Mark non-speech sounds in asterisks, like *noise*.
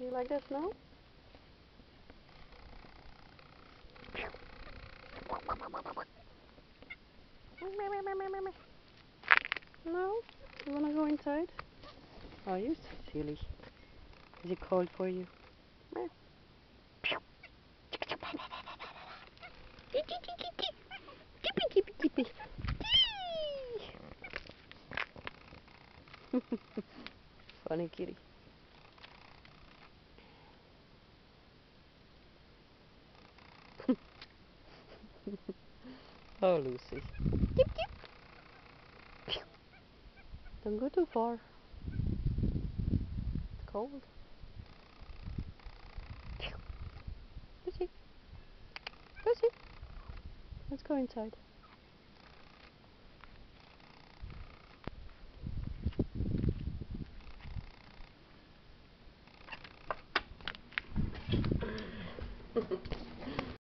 You like that smell? No? You wanna go inside? Oh, you're so silly. Is it cold for you? *laughs* Funny kitty. *laughs* oh, Lucy. Tip, tip. Don't go too far. It's cold. Lucy. Lucy. Let's go inside. *laughs*